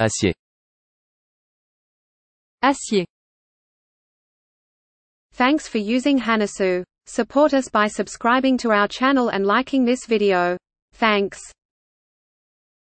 Acier. Acier. Thanks for using Hanasu. Support us by subscribing to our channel and liking this video. Thanks.